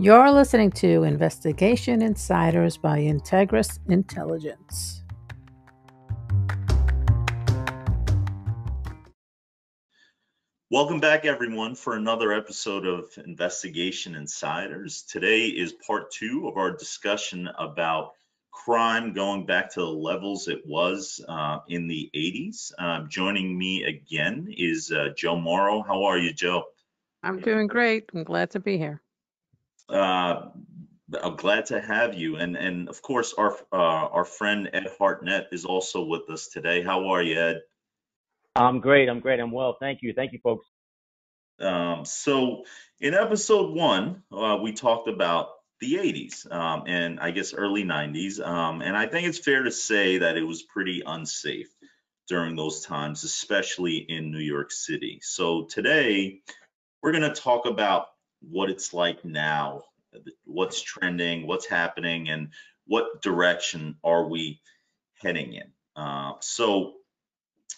You're listening to Investigation Insiders by Integras Intelligence. Welcome back, everyone, for another episode of Investigation Insiders. Today is part two of our discussion about crime going back to the levels it was uh, in the 80s. Uh, joining me again is uh, Jo Morrow. How are you, Jo? I'm doing great. I'm glad to be here. Uh, I'm glad to have you, and and of course our uh, our friend Ed Hartnett is also with us today. How are you, Ed? I'm great. I'm great. I'm well. Thank you. Thank you, folks. Um, so in episode one, uh, we talked about the 80s um, and I guess early 90s, um, and I think it's fair to say that it was pretty unsafe during those times, especially in New York City. So today we're going to talk about what it's like now, what's trending, what's happening, and what direction are we heading in. Uh, so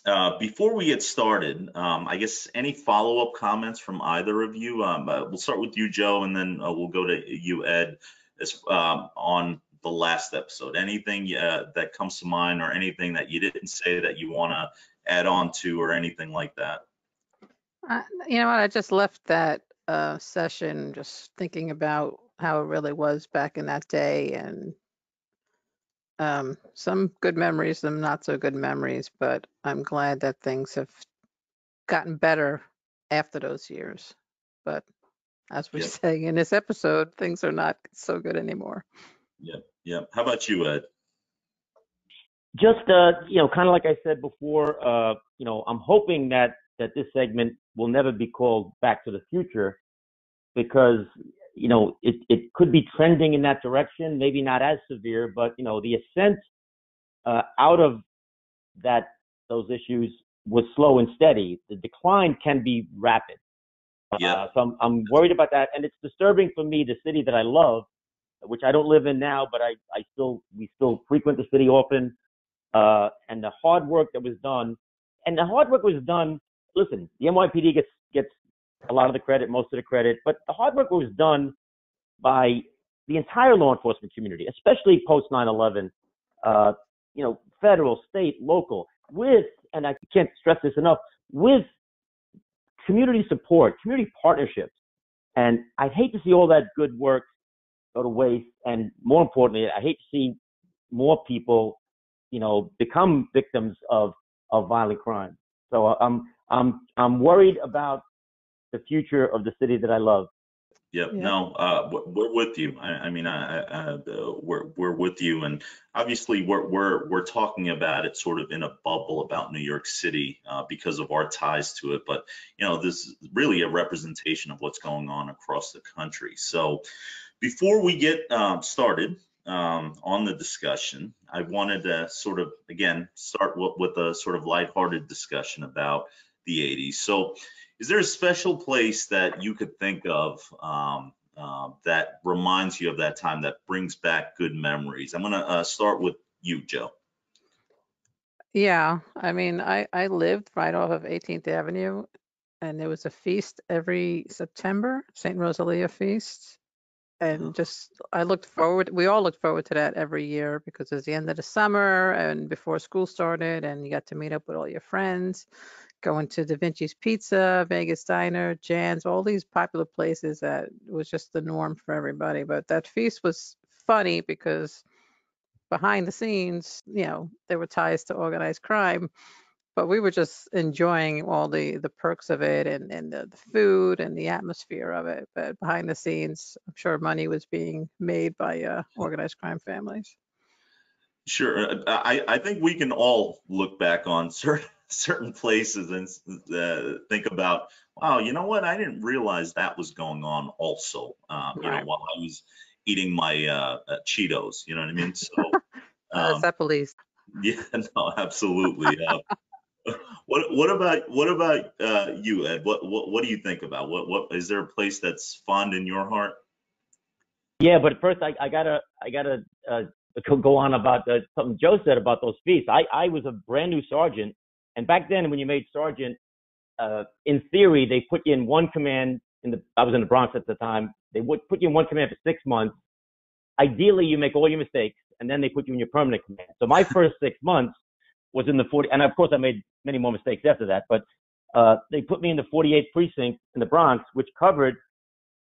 uh, before we get started, um, I guess any follow-up comments from either of you? Um, uh, we'll start with you, Jo, and then uh, we'll go to you, Ed, as, um, on the last episode. Anything uh, that comes to mind or anything that you didn't say that you want to add on to or anything like that? you know what? I just left that uh, session just thinking about how it really was back in that day and um, some good memories, some not so good memories, but I'm glad that things have gotten better after those years. But as we're yep. saying in this episode, things are not so good anymore. Yep, yep. How about you, Ed? Just uh, you know, kind of like I said before, uh, you know, I'm hoping that that this segment will never be called Back to the Future because you know it, it could be trending in that direction, maybe not as severe, but you know the ascent uh, out of that those issues was slow and steady. The decline can be rapid. Yeah. Uh, so I'm, I'm worried about that, and it's disturbing for me, the city that I love, which I don't live in now, but I, I still we still frequent the city often, uh, and the hard work that was done, and the hard work was done listen, the NYPD gets gets a lot of the credit, most of the credit, but the hard work was done by the entire law enforcement community, especially post 9/11. Uh, you know, federal, state, local, with and I can't stress this enough, with community support, community partnerships. And I'd hate to see all that good work go to waste. And more importantly, I hate to see more people, you know, become victims of of violent crime. So I'm um, I'm I'm worried about the future of the city that I love. Yep. Yeah. No, uh, we're with you. I, I mean, I, I, uh, we're we're with you, and obviously we're we're we're talking about it sort of in a bubble about New York City uh, because of our ties to it. But you know, this is really a representation of what's going on across the country. So, before we get um, started um, on the discussion, I wanted to sort of again start with, with a sort of lighthearted discussion about the 80s. So, is there a special place that you could think of um, uh, that reminds you of that time, that brings back good memories? I'm going to uh, start with you, Jo. Yeah, I mean, I, I lived right off of 18th Avenue, and there was a feast every September, St. Rosalia feast. And uh-huh. just, I looked forward, we all looked forward to that every year because it's the end of the summer and before school started, and you got to meet up with all your friends going to Da Vinci's Pizza, Vegas Diner, Jan's, all these popular places that was just the norm for everybody. But that feast was funny because behind the scenes, you know, there were ties to organized crime, but we were just enjoying all the the perks of it and and the, the food and the atmosphere of it. But behind the scenes, I'm sure money was being made by uh, organized crime families. Sure, uh, I I think we can all look back on certain certain places and uh, think about, wow, you know what? I didn't realize that was going on also. Uh, you know, while I was eating my uh, uh Cheetos. You know what I mean? So. Um, uh, police. Yeah, no, absolutely. Uh, what what about what about uh, you, Ed? What what what do you think about what what is there a place that's fond in your heart? Yeah, but first I, I gotta I gotta uh, go on about the, something Jo said about those feasts. I I was a brand new sergeant and back then, when you made sergeant, uh, in theory, they put you in one command in the I was in the Bronx at the time. They would put you in one command for six months. Ideally, you make all your mistakes, and then they put you in your permanent command. So my first six months was in the 40, and of course I made many more mistakes after that. But uh, they put me in the 48th precinct in the Bronx, which covered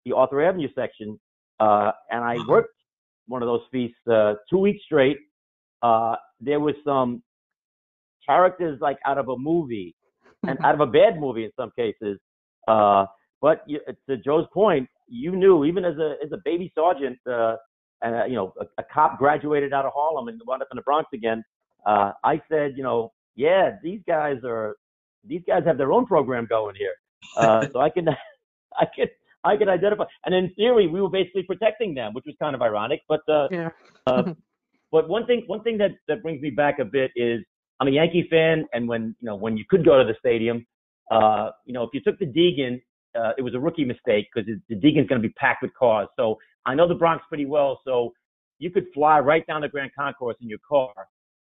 the Arthur Avenue section, uh, and I worked one of those feasts uh, two weeks straight. Uh, there was some characters like out of a movie, and out of a bad movie in some cases. Uh, but you, to Jo's point, you knew even as a as a baby sergeant, uh, and uh, you know a, a cop graduated out of Harlem and wound up in the Bronx again. Uh, I said, you know, yeah, these guys are these guys have their own program going here, uh, so I can I can I can identify. And in theory, we were basically protecting them, which was kind of ironic. But uh, Yeah. uh, but one thing one thing that that brings me back a bit is I'm a Yankee fan, and when you know when you could go to the stadium, uh, you know if you took the Deegan, uh, it was a rookie mistake because the Deegan's going to be packed with cars. So I know the Bronx pretty well, so you could fly right down the Grand Concourse in your car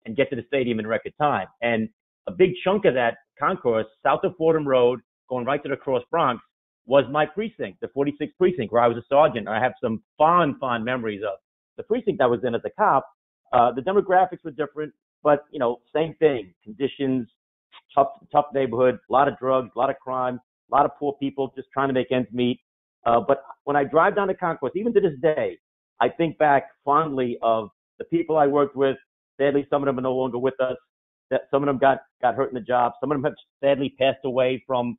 and get to the stadium in record time. And a big chunk of that concourse, south of Fordham Road, going right to the Cross Bronx, was my precinct, the 46th precinct, where I was a sergeant. I have some fond, fond memories of the precinct I was in as a cop. Uh, the demographics were different, but you know, same thing. Conditions, tough, tough neighborhood, a lot of drugs, a lot of crime, a lot of poor people just trying to make ends meet. Uh, but when I drive down to concourse, even to this day, I think back fondly of the people I worked with. Sadly, some of them are no longer with us. That some of them got got hurt in the job. Some of them have sadly passed away from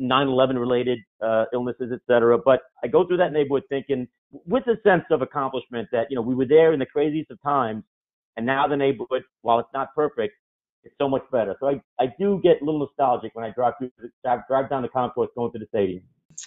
9/11 related uh, illnesses, et cetera. But I go through that neighborhood thinking with a sense of accomplishment that you know we were there in the craziest of times, and now the neighborhood, while it's not perfect, it's so much better. So I, I do get a little nostalgic when I drive through drive, drive down the concourse going to the stadium.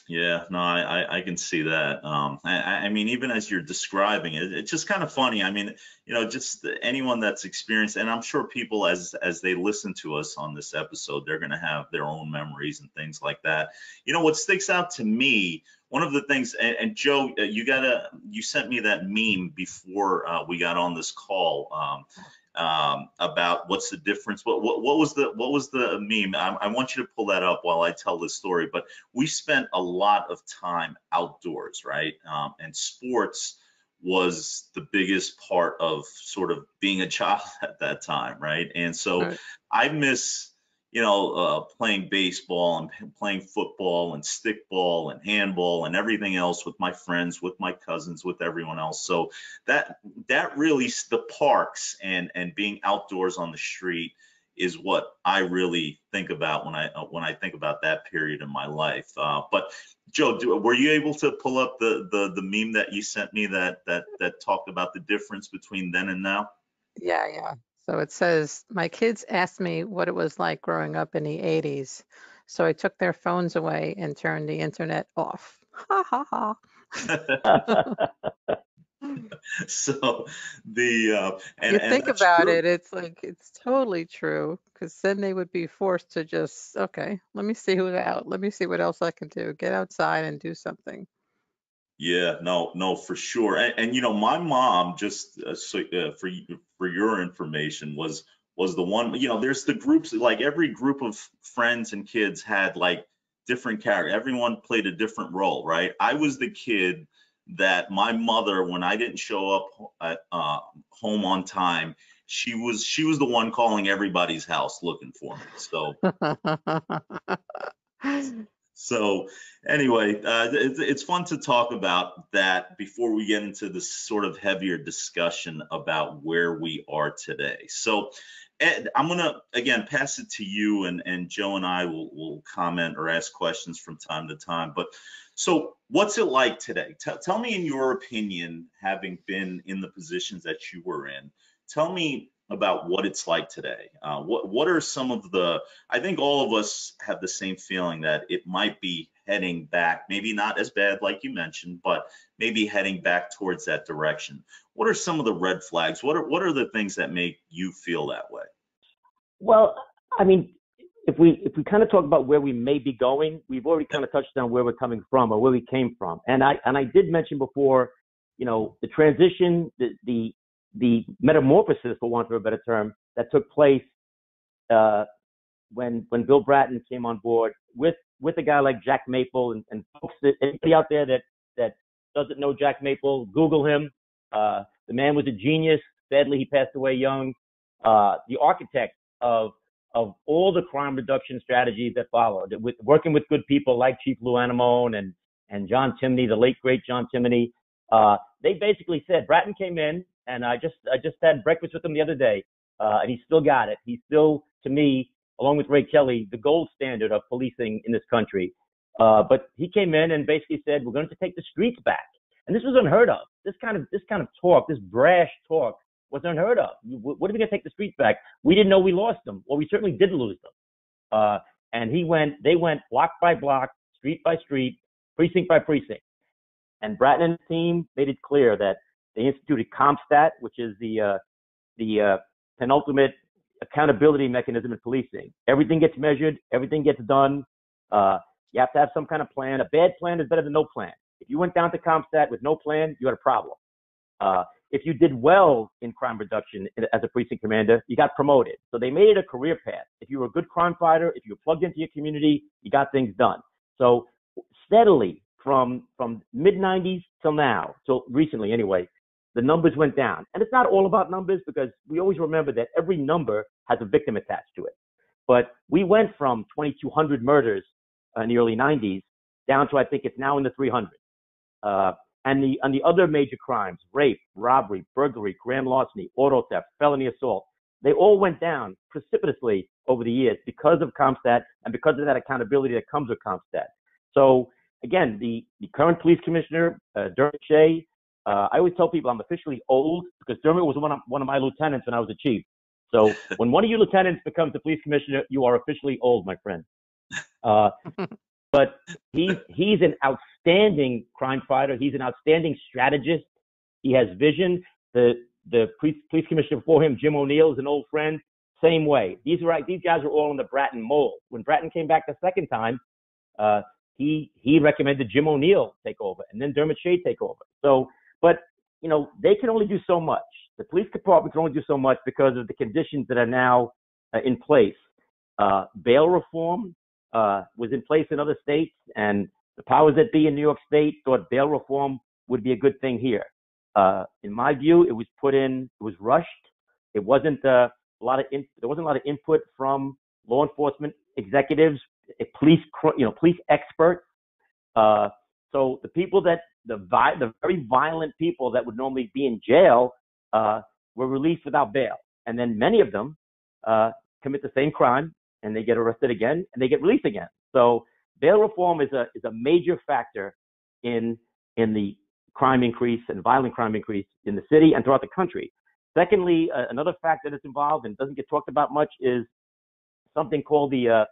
Yeah, no, I, I, can see that. Um, I, I mean, even as you're describing it, it's just kind of funny. I mean, you know, just anyone that's experienced, and I'm sure people as as they listen to us on this episode, they're going to have their own memories and things like that. You know, what sticks out to me, one of the things, and, and Jo, uh, you gotta, you sent me that meme before uh, we got on this call. Um, um, about what's the difference. What, what, what was the what was the meme? I, I want you to pull that up while I tell this story. But we spent a lot of time outdoors, right? Um, and sports was the biggest part of sort of being a child at that time, right? And so Right. I miss you know, uh, playing baseball and playing football and stickball and handball and everything else with my friends, with my cousins, with everyone else. So that that really the parks and and being outdoors on the street is what I really think about when I uh, when I think about that period in my life. Uh, but Jo, do, were you able to pull up the the the meme that you sent me that that that talked about the difference between then and now? Yeah, yeah. So it says, my kids asked me what it was like growing up in the 80s. So I took their phones away and turned the internet off. Ha ha ha. so the uh, and, you think about true. it, it's like, it's totally true. Because then they would be forced to just, okay, let me see who's out. Let me see what else I can do. Get outside and do something. Yeah, no, no, for sure. And, and you know, my mom, just uh, so uh, for for your information, was was the one. You know, there's the groups. Like every group of friends and kids had like different character. Everyone played a different role, right? I was the kid that my mother, when I didn't show up at uh, home on time, she was she was the one calling everybody's house looking for me. So So anyway, uh, it's, it's fun to talk about that before we get into this sort of heavier discussion about where we are today. So Ed, I'm gonna again pass it to you, and and Jo and I will will comment or ask questions from time to time. But so what's it like today? Tell tell me in your opinion, having been in the positions that you were in, tell me about what it's like today. Uh, what what are some of the I think all of us have the same feeling that it might be heading back, maybe not as bad like you mentioned, but maybe heading back towards that direction. What are some of the red flags? What are what are the things that make you feel that way? Well, I mean, if we if we kind of talk about where we may be going, we've already kind of touched on where we're coming from or where we came from. And I and I did mention before, you know, the transition, the the the metamorphosis, for want of a better term, that took place uh, when when Bill Bratton came on board with with a guy like Jack Maple and, and folks that anybody out there that that doesn't know Jack Maple, Google him. Uh, the man was a genius. Sadly, he passed away young. Uh, the architect of of all the crime reduction strategies that followed, with working with good people like Chief Lou Anemone and and John Timoney, the late great John Timoney. Uh, they basically said Bratton came in, and I just I just had breakfast with him the other day, uh, and he still got it. He's still, to me, along with Ray Kelly, the gold standard of policing in this country. Uh, but he came in and basically said, "We're going to take the streets back," and this was unheard of. This kind of this kind of talk, this brash talk, was unheard of. What are we going to take the streets back? We didn't know we lost them. Well, we certainly did lose them. Uh, and he went, they went block by block, street by street, precinct by precinct. And Bratton and his team made it clear that they instituted CompStat, which is the uh, the uh, penultimate accountability mechanism in policing. Everything gets measured, everything gets done. Uh, you have to have some kind of plan. A bad plan is better than no plan. If you went down to CompStat with no plan, you had a problem. Uh, if you did well in crime reduction as a precinct commander, you got promoted. So they made it a career path. If you were a good crime fighter, if you were plugged into your community, you got things done. So steadily from from mid 90s till now, till recently anyway, the numbers went down. And it's not all about numbers because we always remember that every number has a victim attached to it. But we went from 2,200 murders in the early 90s down to I think it's now in the 300s. Uh, and the and the other major crimes, rape, robbery, burglary, grand larceny, auto theft, felony assault, they all went down precipitously over the years because of CompStat and because of that accountability that comes with CompStat. So again, the, the current police commissioner, uh, Dermot Shea, uh, I always tell people I'm officially old because Dermot was one of, one of my lieutenants when I was a chief. So when one of your lieutenants becomes the police commissioner, you are officially old, my friend. Uh, but he's he's an outstanding crime fighter. He's an outstanding strategist. He has vision. The the police, police commissioner before him, Jim O'Neill, is an old friend. Same way. These are these guys are all in the Bratton mold. When Bratton came back the second time, uh, he he recommended Jim O'Neill take over, and then Dermot Shea take over. So, but you know they can only do so much. The police department can only do so much because of the conditions that are now uh, in place. Uh, bail reform uh, was in place in other states, and the powers that be in New York State thought bail reform would be a good thing here. Uh, in my view, it was put in, it was rushed. It wasn't uh, a lot of, in, there wasn't a lot of input from law enforcement executives, police, you know, police experts. So the people that the vi- the very violent people that would normally be in jail uh, were released without bail, and then many of them uh, commit the same crime and they get arrested again and they get released again. So bail reform is a is a major factor in in the crime increase and violent crime increase in the city and throughout the country. Secondly, uh, another factor that's involved and doesn't get talked about much is something called the uh,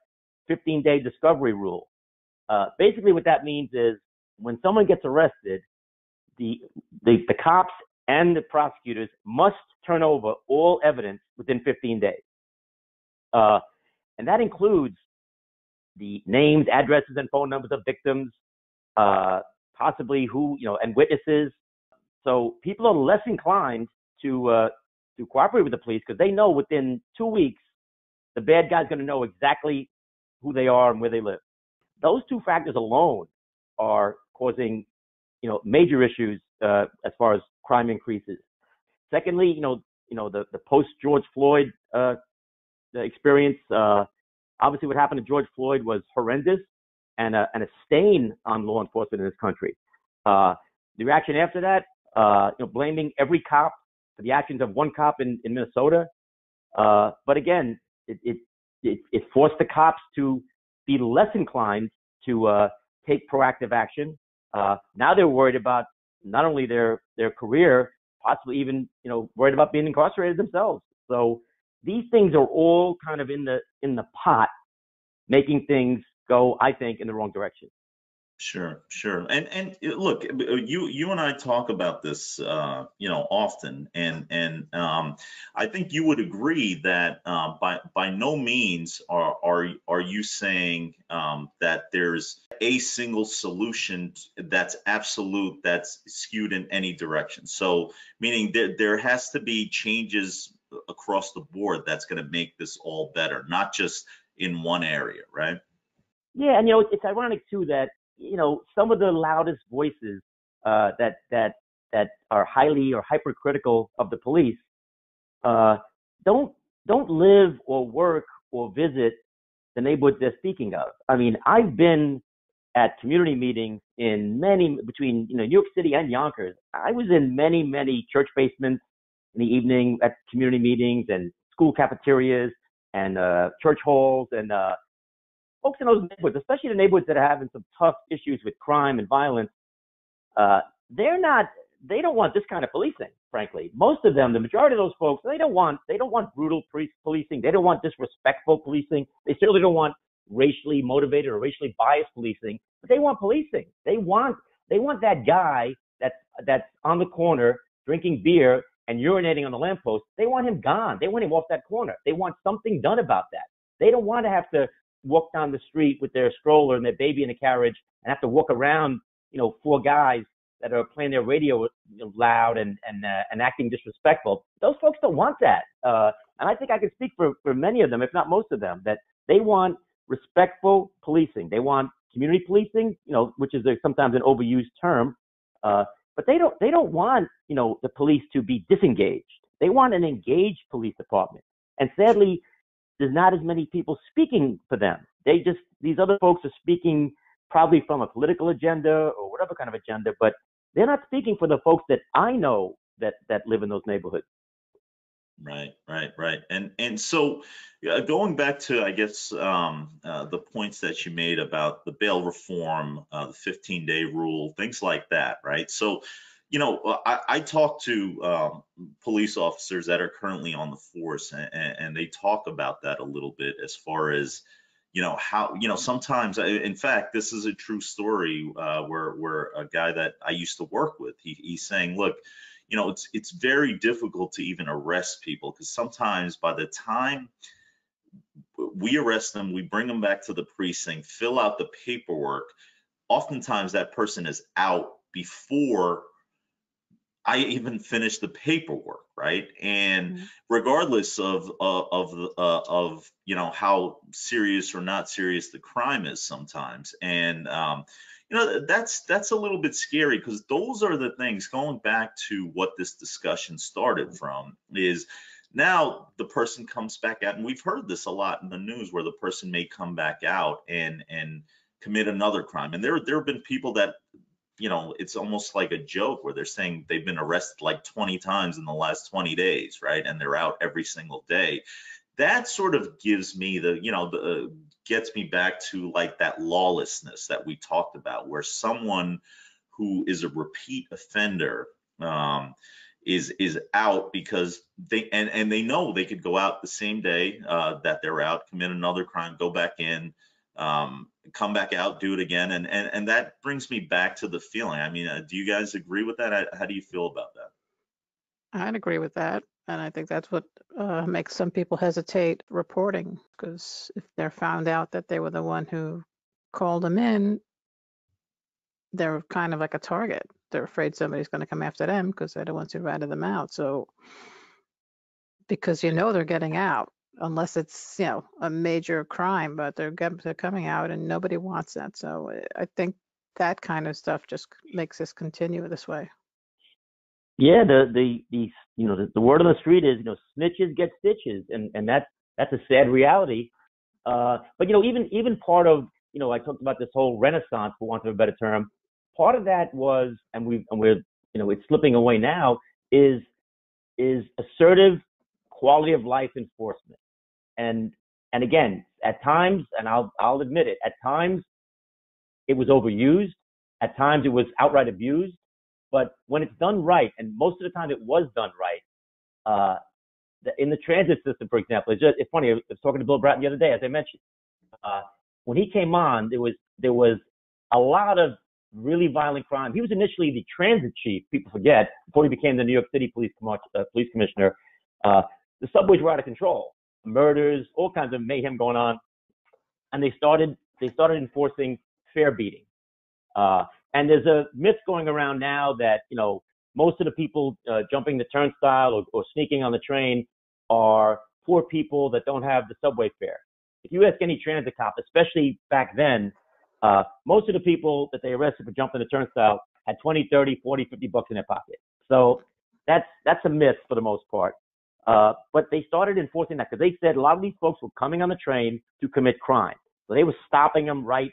15-day discovery rule. Uh, basically, what that means is when someone gets arrested, the, the the cops and the prosecutors must turn over all evidence within 15 days. Uh, and that includes the names, addresses, and phone numbers of victims, uh, possibly who, you know, and witnesses. So people are less inclined to uh, to cooperate with the police because they know within two weeks the bad guy's going to know exactly who they are and where they live. Those two factors alone are causing, you know, major issues uh, as far as crime increases. Secondly, you know, you know the the post George Floyd uh, experience. Uh, obviously, what happened to George Floyd was horrendous and a, and a stain on law enforcement in this country. Uh, the reaction after that, uh, you know, blaming every cop for the actions of one cop in, in Minnesota. Uh, but again, it, it, it, it, forced the cops to be less inclined to uh, take proactive action. Uh, now they're worried about not only their their career, possibly even you know worried about being incarcerated themselves. So these things are all kind of in the in the pot, making things go, I think, in the wrong direction. Sure, sure. And and uh, look, uh, you you and I talk about this, uh, you know, often, and and um, I think you would agree that uh, by by no means are are are you saying um, that there's a single solution that's absolute, that's skewed in any direction. So meaning there there has to be changes across the board that's going to make this all better, not just in one area, right? Yeah, and you know, it's ironic too that you know some of the loudest voices uh, that that that are highly or hypercritical of the police uh, don't don't live or work or visit the neighborhoods they're speaking of. I mean, I've been at community meetings in many between you know New York City and Yonkers. I was in many many church basements in the evening at community meetings and school cafeterias and uh, church halls and uh, folks in those neighborhoods, especially the neighborhoods that are having some tough issues with crime and violence. Uh, they're not. They don't want this kind of policing, frankly. Most of them, the majority of those folks, they don't want. They don't want brutal police policing. They don't want disrespectful policing. They certainly don't want racially motivated or racially biased policing. But they want policing. They want. They want that guy that's that's on the corner drinking beer and urinating on the lamppost, they want him gone. They want him off that corner. They want something done about that. They don't want to have to walk down the street with their stroller and their baby in a carriage and have to walk around, you know, four guys that are playing their radio loud and and uh, and acting disrespectful. Those folks don't want that. Uh, and I think I can speak for for many of them, if not most of them, that they want respectful policing. They want community policing, you know, which is a, sometimes an overused term. Uh, but they don't they don't want you know the police to be disengaged. They want an engaged police department. And sadly, there's not as many people speaking for them. They just these other folks are speaking probably from a political agenda or whatever kind of agenda, but they're not speaking for the folks that I know that that live in those neighborhoods. Right, right, right. And and so uh, going back to I guess um, uh, the points that you made about the bail reform, uh, the 15 day rule, things like that, right? So you know, uh, I, I talk to um, police officers that are currently on the force, and, and they talk about that a little bit as far as you know how you know sometimes in fact this is a true story uh, where where a guy that i used to work with he, he's saying look you know, it's it's very difficult to even arrest people because sometimes by the time we arrest them, we bring them back to the precinct, fill out the paperwork. Oftentimes that person is out before I even finish the paperwork, right? And mm-hmm. regardless of uh, of uh, of you know how serious or not serious the crime is, sometimes, and um, you know that's that's a little bit scary because those are the things going back to what this discussion started from is now the person comes back out and we've heard this a lot in the news where the person may come back out and and commit another crime and there there have been people that you know it's almost like a joke where they're saying they've been arrested like 20 times in the last 20 days right? And they're out every single day. That sort of gives me the you know the gets me back to like that lawlessness that we talked about, where someone who is a repeat offender um, is is out because they and and they know they could go out the same day uh, that they're out, commit another crime, go back in, um, come back out, do it again, and and and that brings me back to the feeling. I mean, uh, do you guys agree with that? How, do you feel about that? I'd agree with that. And I think that's what uh, makes some people hesitate reporting because if they're found out that they were the one who called them in, they're kind of like a target. They're afraid somebody's going to come after them because they're the ones who ratted them out. So, because you know they're getting out, unless it's you know a major crime, but they're they're coming out and nobody wants that. So I think that kind of stuff just makes us continue this way. Yeah, the the the you know the, the word on the street is you know snitches get stitches, and and that's that's a sad reality. Uh, but you know even even part of you know I talked about this whole renaissance, for want of a better term. Part of that was, and we and we're you know it's slipping away now, is is assertive quality of life enforcement, and and again at times, and I'll I'll admit it, at times it was overused, at times it was outright abused, but when it's done right, and most of the time it was done right, uh, the, in the transit system, for example, it's just it's funny. I was talking to Bill Bratton the other day, as I mentioned. Uh, when he came on, there was there was a lot of really violent crime. He was initially the transit chief. People forget before he became the New York City police uh, police commissioner. Uh, the subways were out of control, murders, all kinds of mayhem going on, and they started they started enforcing fare beating. Uh, and there's a myth going around now that, you know, most of the people uh, jumping the turnstile or, or sneaking on the train are poor people that don't have the subway fare. if you ask any transit cop, especially back then, uh, most of the people that they arrested for jumping the turnstile had 20, 30, 40, 50 bucks in their pocket. So that's that's a myth for the most part. Uh, but they started enforcing that because they said a lot of these folks were coming on the train to commit crime. So they were stopping them right,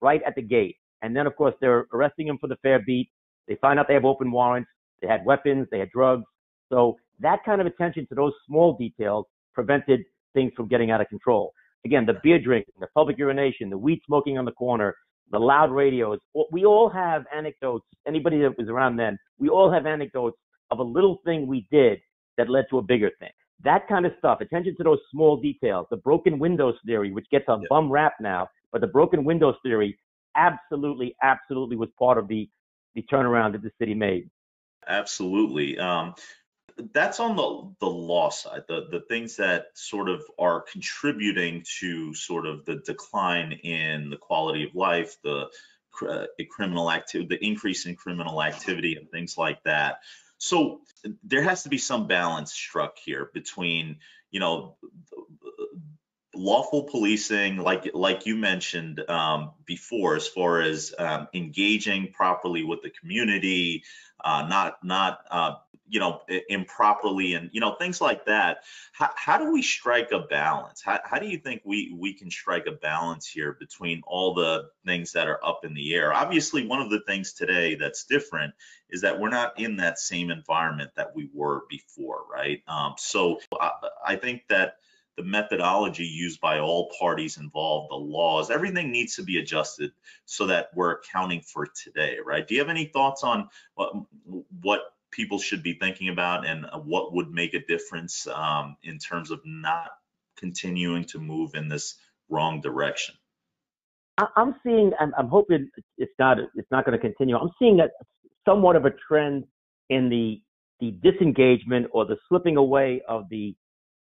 right at the gate. And then, of course, they're arresting them for the fare beat. They find out they have open warrants. They had weapons. They had drugs. So that kind of attention to those small details prevented things from getting out of control. Again, the beer drinking, the public urination, the weed smoking on the corner, the loud radios. We all have anecdotes. Anybody that was around then, we all have anecdotes of a little thing we did that led to a bigger thing. That kind of stuff, attention to those small details, the broken windows theory, which gets a yeah. bum rap now, but the broken windows theory absolutely, absolutely was part of the, the turnaround that the city made. Absolutely. Um, that's on the the law side, the the things that sort of are contributing to sort of the decline in the quality of life, the uh, criminal activity, the increase in criminal activity, and things like that. So there has to be some balance struck here between, you know, lawful policing, like like you mentioned um, before, as far as um, engaging properly with the community, uh, not not uh, you know improperly and you know things like that how, how do we strike a balance? How, how do you think we we can strike a balance here between all the things that are up in the air? Obviously one of the things today that's different is that we're not in that same environment that we were before right? Um, so I, I think that the methodology used by all parties involved, the laws, everything needs to be adjusted so that we're accounting for today, right? Do you have any thoughts on what, what people should be thinking about and what would make a difference um, in terms of not continuing to move in this wrong direction? I'm seeing, I'm, I'm hoping it's not, it's not going to continue. I'm seeing a somewhat of a trend in the the disengagement or the slipping away of the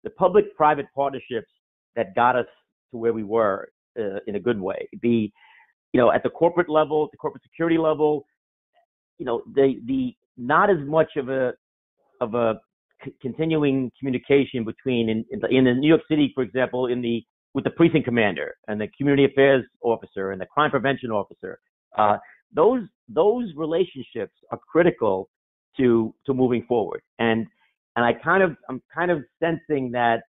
the public-private partnerships that got us to where we were uh, in a good way. The you know at the corporate level, the corporate security level, you know the the not as much of a of a c- continuing communication between in, in, the, in the New York City, for example, in the with the precinct commander and the community affairs officer and the crime prevention officer. Uh, those those relationships are critical to to moving forward. And and I kind of I'm kind of sensing that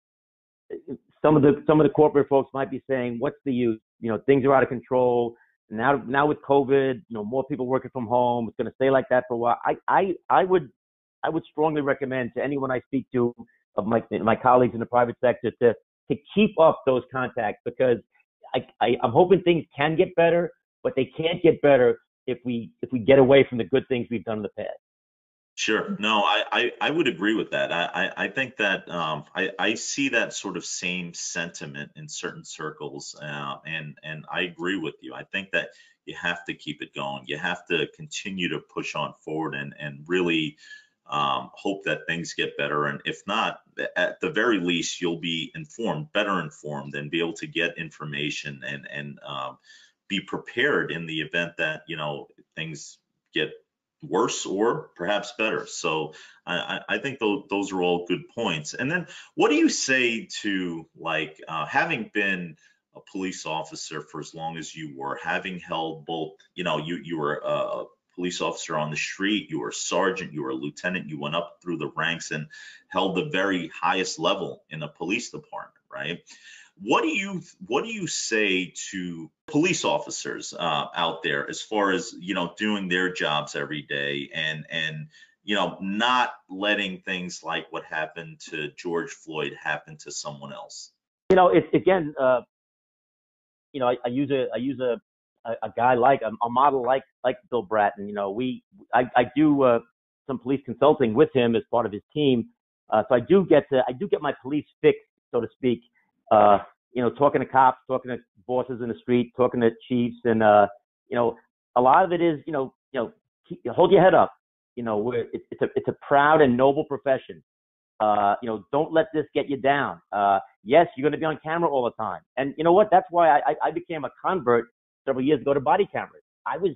some of the some of the corporate folks might be saying, what's the use? You know, things are out of control now now with COVID, you know, more people working from home, it's going to stay like that for a while. I I I would I would strongly recommend to anyone I speak to of my my colleagues in the private sector to to keep up those contacts because I, I I'm hoping things can get better, but they can't get better if we if we get away from the good things we've done in the past. Sure. No, I, I, I would agree with that. I, I, I think that um, I, I see that sort of same sentiment in certain circles, uh, and and I agree with you. I think that you have to keep it going. You have to continue to push on forward and and really um, hope that things get better. And if not, at the very least, you'll be informed, better informed, and be able to get information and and um, be prepared in the event that you know things get worse or perhaps better. So I, I think th- those are all good points. And then what do you say to like uh, having been a police officer for as long as you were, having held both, you know, you, you were a police officer on the street, you were a sergeant, you were a lieutenant, you went up through the ranks and held the very highest level in a police department, right? What do you what do you say to police officers uh, out there as far as you know doing their jobs every day and and you know not letting things like what happened to George Floyd happen to someone else? You know, it's again, uh, you know, I, I, use a I use a a, guy like a, a, model like like Bill Bratton. You know, we I, I do uh, some police consulting with him as part of his team, uh, so I do get to I do get my police fix, so to speak uh, you know, talking to cops, talking to bosses in the street, talking to chiefs, and uh, you know, a lot of it is, you know, you know, keep, hold your head up. You know, it's, it's a it's a proud and noble profession. Uh, you know, don't let this get you down. Uh, yes, you're going to be on camera all the time, and you know what? That's why I, I became a convert several years ago to body cameras. I was,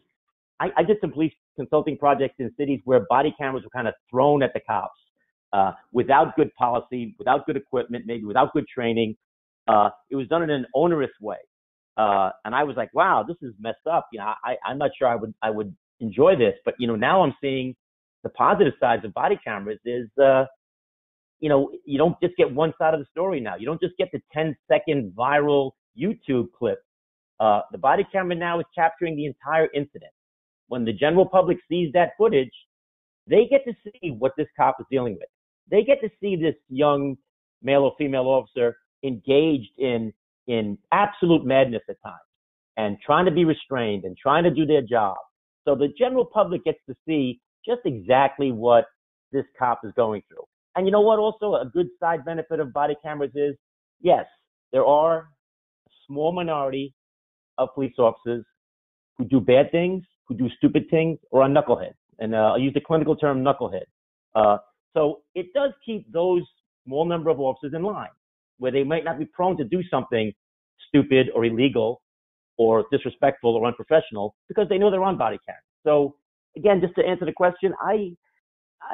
I, I did some police consulting projects in cities where body cameras were kind of thrown at the cops uh, without good policy, without good equipment, maybe without good training, Uh, it was done in an onerous way, uh, and I was like, wow, this is messed up. You know, I, I'm not sure I would I would enjoy this, but you know, now I'm seeing the positive sides of body cameras. Is uh, you know, you don't just get one side of the story now. You don't just get the 10 second viral YouTube clip. Uh, the body camera now is capturing the entire incident. When the general public sees that footage, they get to see what this cop is dealing with. They get to see this young male or female officer engaged in in absolute madness at times and trying to be restrained and trying to do their job. So the general public gets to see just exactly what this cop is going through. And you know what? Also, a good side benefit of body cameras is yes, there are a small minority of police officers who do bad things, who do stupid things, or are knuckleheads. And uh, I'll use the clinical term knucklehead. Uh, so it does keep those small number of officers in line where they might not be prone to do something stupid or illegal or disrespectful or unprofessional because they know they're on body cam. So again, just to answer the question, I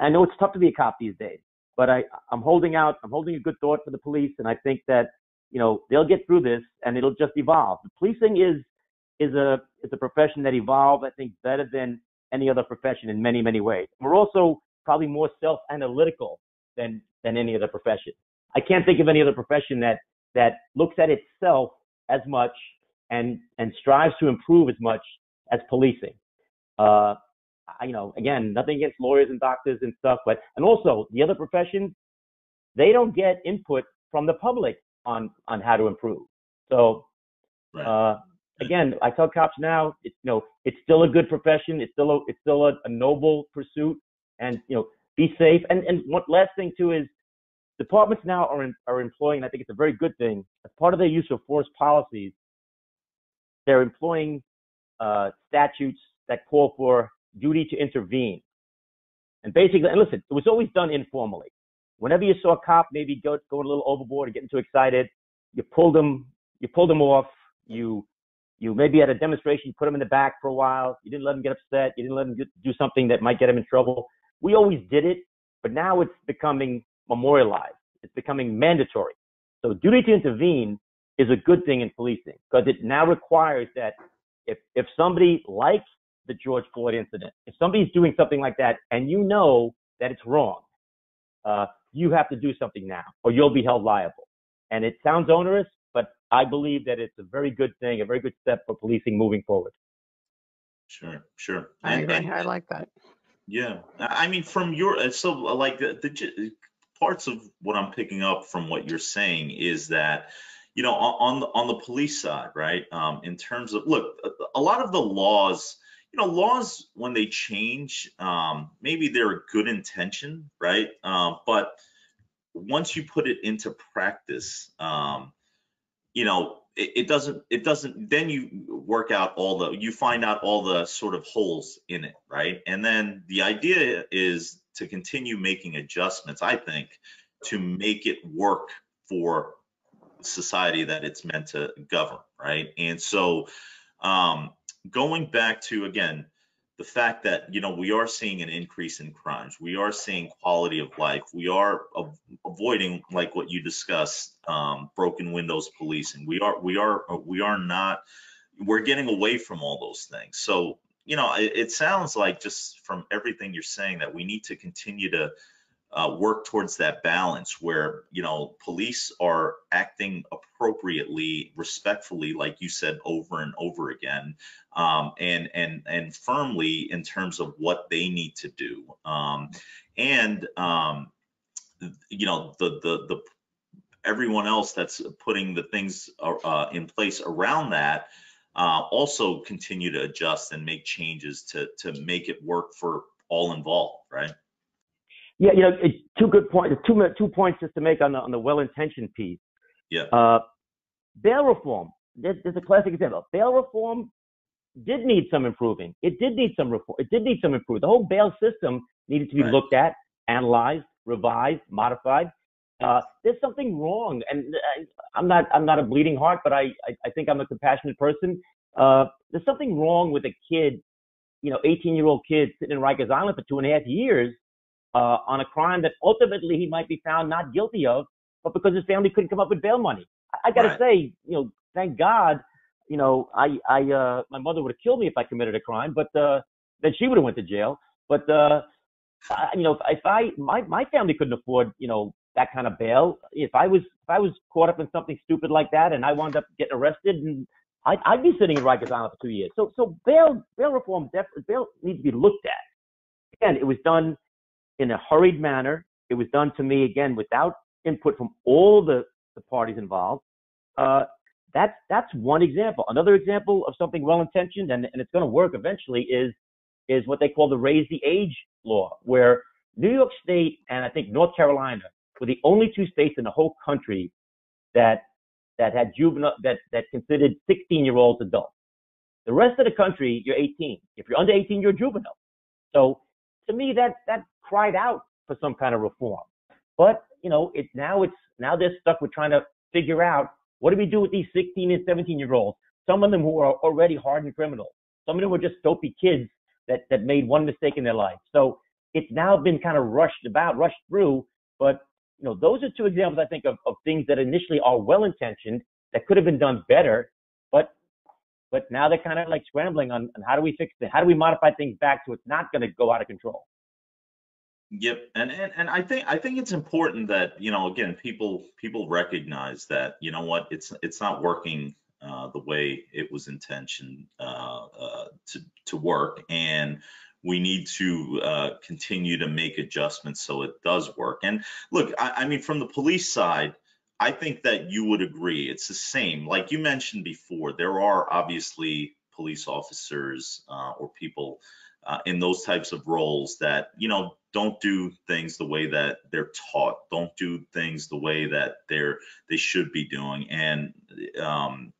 I know it's tough to be a cop these days, but I I'm holding out. I'm holding a good thought for the police, and I think that you know they'll get through this and it'll just evolve. The policing is is a is a profession that evolves. I think better than any other profession in many many ways. We're also probably more self analytical than than any other profession. I can't think of any other profession that that looks at itself as much and and strives to improve as much as policing. Uh, I, you know, again, nothing against lawyers and doctors and stuff, but and also the other professions, they don't get input from the public on on how to improve. So, Right. uh, again, I tell cops now, it's you know, it's still a good profession. It's still a it's still a, a noble pursuit, and you know, be safe. And and one last thing too is departments now are in, are employing. And I think it's a very good thing as part of their use of force policies. They're employing uh, statutes that call for duty to intervene. And basically, and listen, it was always done informally. Whenever you saw a cop maybe go going a little overboard or getting too excited, you pulled them, you pulled them off. You you maybe at a demonstration, you put them in the back for a while. You didn't let them get upset. You didn't let them do something that might get them in trouble. We always did it, but now it's becoming memorialized. It's becoming mandatory. So duty to intervene is a good thing in policing because it now requires that if if somebody like the George Floyd incident, if somebody's doing something like that and you know that it's wrong, uh, you have to do something now or you'll be held liable. And it sounds onerous, but I believe that it's a very good thing, a very good step for policing moving forward. Sure, sure. I And- agree. and- I like that. Yeah, I I mean, from your uh, so uh, like the, the j- parts of what I'm picking up from what you're saying is that you know on the, on the police side, right? Um, in terms of look, a, a lot of the laws, you know, laws when they change, um, maybe they're a good intention, right? Um, but once you put it into practice, um, you know, it, it doesn't, it doesn't, then you work out all the, you find out all the sort of holes in it, right? And then the idea is to continue making adjustments, I think, to make it work for society that it's meant to govern, right? And so, um, going back to, again, the fact that you know we are seeing an increase in crimes we are seeing quality of life we are av- avoiding like what you discussed um, broken windows policing we are we are we are not we're getting away from all those things so you know it, it sounds like just from everything you're saying that we need to continue to uh, work towards that balance where you know police are acting appropriately respectfully like you said over and over again um, and and and firmly in terms of what they need to do. Um, and um, you know the the the everyone else that's putting the things uh, in place around that uh, also continue to adjust and make changes to to make it work for all involved right Yeah, you know, it, two good points. Two two points just to make on the on the well-intentioned piece. Yeah. Uh, bail reform. There's, there's a classic example. Bail reform did need some improving. It did need some reform. It did need some improvement. The whole bail system needed to be Right. looked at, analyzed, revised, modified. Uh, there's something wrong, and I, I'm not I'm not a bleeding heart, but I I, I think I'm a compassionate person. Uh, there's something wrong with a kid, you know, 18 year old kid sitting in Rikers Island for two and a half years uh, on a crime that ultimately he might be found not guilty of, but because his family couldn't come up with bail money. I, I got to Right. say, you know, thank God, you know, I, I, uh, my mother would have killed me if I committed a crime, but uh, then she would have went to jail. But uh, I, you know, if, if I, my, my family couldn't afford, you know, that kind of bail. If I was, if I was caught up in something stupid like that, and I wound up getting arrested, and I'd, I'd be sitting in Rikers Island for two years. So, so bail, bail reform, def- bail needs to be looked at. Again, it was done in a hurried manner. It was done to me again without input from all the, the parties involved. Uh, that's that's one example. Another example of something well intentioned and, and it's going to work eventually is is what they call the raise the age law, where New York State and I think North Carolina were the only two states in the whole country that that had juvenile that that considered 16 year olds adults. The rest of the country, you're 18. If you're under 18, you're a juvenile. So to me, that that cried out for some kind of reform. But you know, it's now it's now they're stuck with trying to figure out what do we do with these 16 and 17 year olds? Some of them who are already hardened criminals. Some of them were just dopey kids that that made one mistake in their life. So it's now been kind of rushed about, rushed through. But you know, those are two examples I think of, of things that initially are well intentioned that could have been done better, but but now they're kind of like scrambling on, on how do we fix it? How do we modify things back so it's not going to go out of control? Yep, and, and and I think I think it's important that you know again people people recognize that you know what it's it's not working uh, the way it was intentioned uh, uh, to to work, and we need to uh, continue to make adjustments so it does work. And look, I, I mean from the police side, I think that you would agree it's the same. Like you mentioned before, there are obviously police officers uh, or people uh, in those types of roles that you know don't do things the way that they're taught don't do things the way that they're they should be doing and um,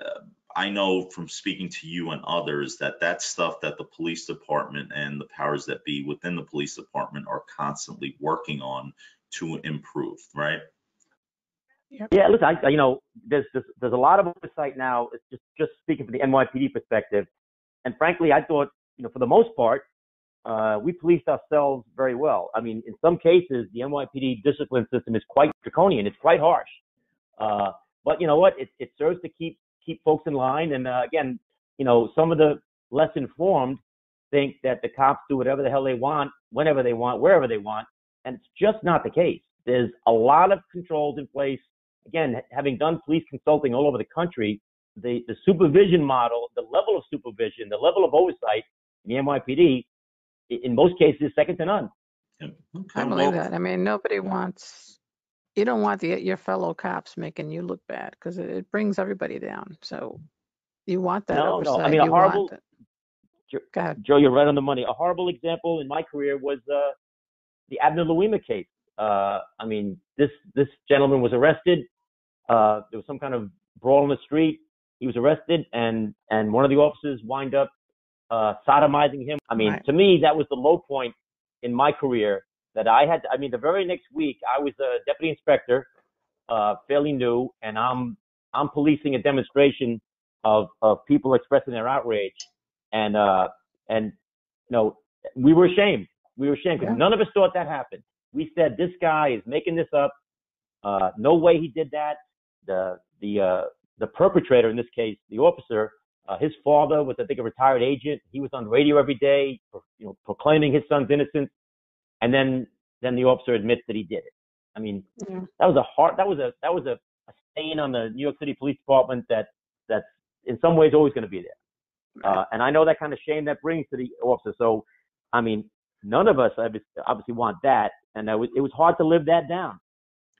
uh, i know from speaking to you and others that that's stuff that the police department and the powers that be within the police department are constantly working on to improve right Yeah, listen, I, I- you know, there's, there's there's a lot of oversight now. It's just just speaking from the NYPD perspective, and frankly, I thought, you know, for the most part, uh, we policed ourselves very well. I mean, in some cases, the NYPD discipline system is quite draconian. It's quite harsh. Uh, but you know what? It, it serves to keep keep folks in line. And uh, again, you know, some of the less informed think that the cops do whatever the hell they want, whenever they want, wherever they want, and it's just not the case. There's a lot of controls in place. Again, having done police consulting all over the country, the, the supervision model, the level of supervision, the level of oversight in the NYPD, in most cases, second to none. Yep. I believe that. I mean, nobody wants, you don't want the, your fellow cops making you look bad because it, it brings everybody down. So you want that No, no, I oversight. mean, a you horrible- Go ahead. Jo, you're right on the money. A horrible example in my career was uh, the Abner Louima case. Uh, I mean, this this gentleman was arrested. Uh, there was some kind of brawl in the street. He was arrested, and and one of the officers wind up uh, sodomizing him. I mean, Right. to me, that was the low point in my career. That I had. I mean, the very next week, I was a deputy inspector, uh, fairly new, and I'm I'm policing a demonstration of of people expressing their outrage, and uh, and you know, we were ashamed. We were ashamed because Yeah. none of us thought that happened. We said this guy is making this up. Uh, no way he did that. The the uh, the perpetrator in this case, the officer, uh, his father was I think a retired agent. He was on radio every day, you know, proclaiming his son's innocence, and then then the officer admits that he did it. I mean, Yeah. that was a hard. That was a that was a, a stain on the New York City Police Department that that's in some ways always going to be there. Uh, and I know that kind of shame that brings to the officer. So, I mean, none of us obviously want that, and that was, it was hard to live that down.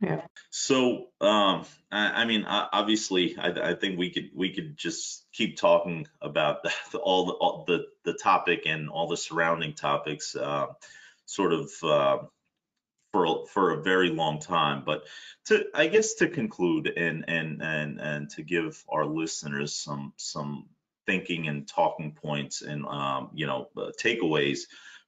Yeah. So, um, I, I mean, o- obviously, I, I think we could we could just keep talking about the, all the all the the topic and all the surrounding topics, uh, sort of uh, for a- for a very long time. But to I guess to conclude and and and and to give our listeners some some thinking and talking points and um, you know uh, takeaways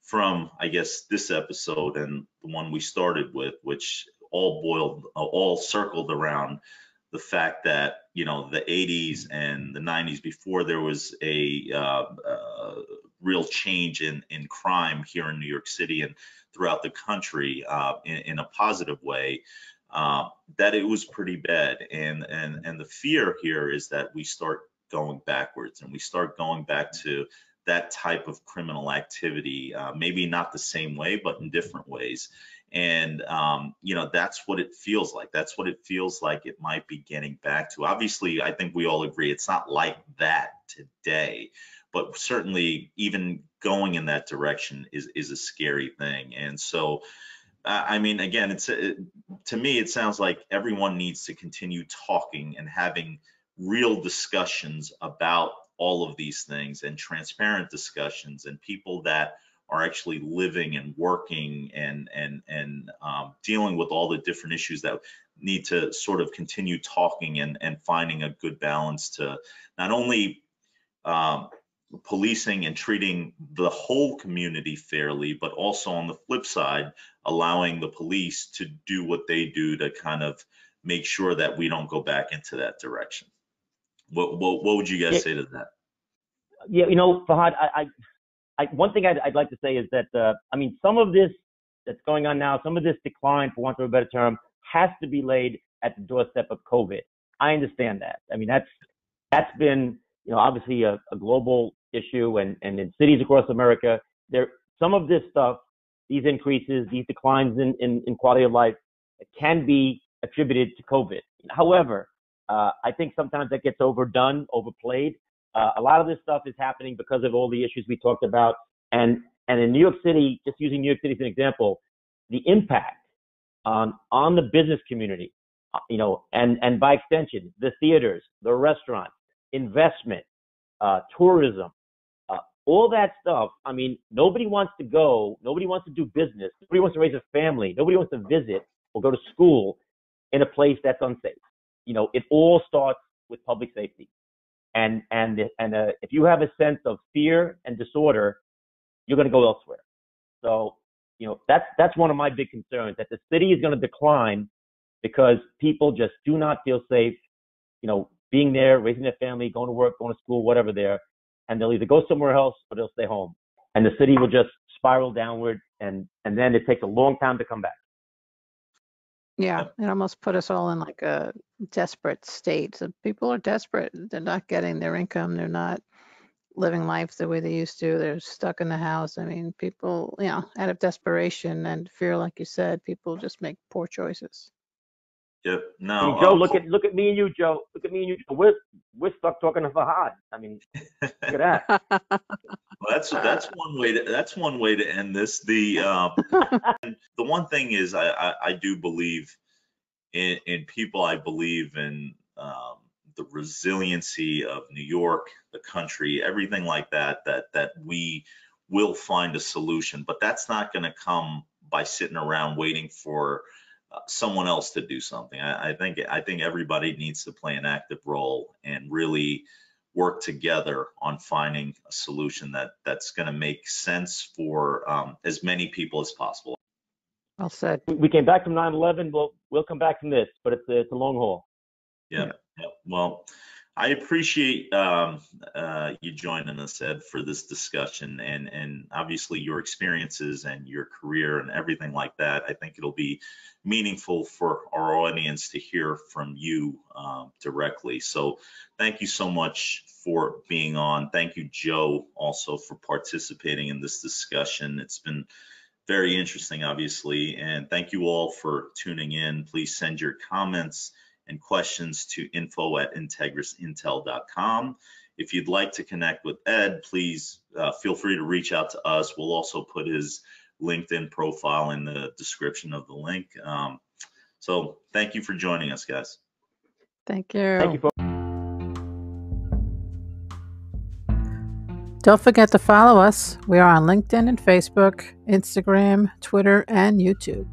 from I guess this episode and the one we started with, which all boiled uh, all circled around the fact that you know the 80s and the 90s before there was a uh, uh, real change in in crime here in New York City and throughout the country uh, in, in a positive way. uh, that it was pretty bad. And and and the fear here is that we start going backwards and we start going back to that type of criminal activity, uh, maybe not the same way, but in different ways. And, um, you know, that's what it feels like. That's what it feels like it might be getting back to. Obviously, I think we all agree it's not like that today, but certainly even going in that direction is, is a scary thing. And so, I mean, again, it's it, to me, it sounds like everyone needs to continue talking and having real discussions about all of these things and transparent discussions and people that are actually living and working and and and um, dealing with all the different issues that need to sort of continue talking and and finding a good balance to not only um, policing and treating the whole community fairly, but also on the flip side, allowing the police to do what they do to kind of make sure that we don't go back into that direction. What what, what would you guys Yeah. say to that? Yeah, you know, Forhad, I, I, I one thing I'd, I'd like to say is that, uh, I mean, some of this that's going on now, some of this decline, for want of a better term, has to be laid at the doorstep of COVID. I understand that. I mean, that's that's been, you know, obviously a, a global issue, and and in cities across America, there some of this stuff, these increases, these declines in in, in quality of life, can be attributed to COVID. However, uh, I think sometimes that gets overdone, overplayed. Uh, a lot of this stuff is happening because of all the issues we talked about. And, and in New York City, just using New York City as an example, the impact on, on the business community, uh, you know, and, and by extension, the theaters, the restaurants, investment, uh, tourism, all that stuff. I mean, nobody wants to go, nobody wants to do business, nobody wants to raise a family, nobody wants to visit or go to school in a place that's unsafe. You know, it all starts with public safety and and and uh, if you have a sense of fear and disorder, you're going to go elsewhere. So you know that's that's one of my big concerns that the city is going to decline because people just do not feel safe. You know, being there, raising their family, going to work, going to school, whatever there, and they'll either go somewhere else or they'll stay home, and the city will just spiral downward, and and then it takes a long time to come back. Yeah, it almost put us all in like a desperate state. So people are desperate. They're not getting their income. They're not living life the way they used to. They're stuck in the house. I mean, people, you know, out of desperation and fear, like you said, people just make poor choices. Yep. I No. mean, Jo, uh, look at look at me and you, Jo. Look at me and you. Jo. We're we're stuck talking to Forhad. I mean, look at that. Well, that's that's one way to that's one way to end this. The um, the one thing is I, I, I do believe in, in people. I believe in um, the resiliency of New York, the country, everything like that. That that we will find a solution, but that's not going to come by sitting around waiting for uh, someone else to do something. I, I think I think everybody needs to play an active role and really work together on finding a solution that that's going to make sense for um, as many people as possible. well said. We- we came back from 9/11. We'll we'll come back from this, but it's a, it's a long haul. Yeah. yeah. Well, I appreciate um, uh, you joining us, Ed, for this discussion, and and obviously your experiences and your career and everything like that. I think it'll be meaningful for our audience to hear from you um, directly. So, thank you so much for being on. Thank you, Jo, also for participating in this discussion. It's been very interesting, obviously, and thank you all for tuning in. Please send your comments and questions to info at integrasintel.com. If you'd like to connect with Ed, please uh, feel free to reach out to us. We'll also put his LinkedIn profile in the description of the link. Um, so thank you for joining us, guys. Thank you. Thank you for. Don't forget to follow us. We are on LinkedIn and Facebook, Instagram, Twitter, and YouTube.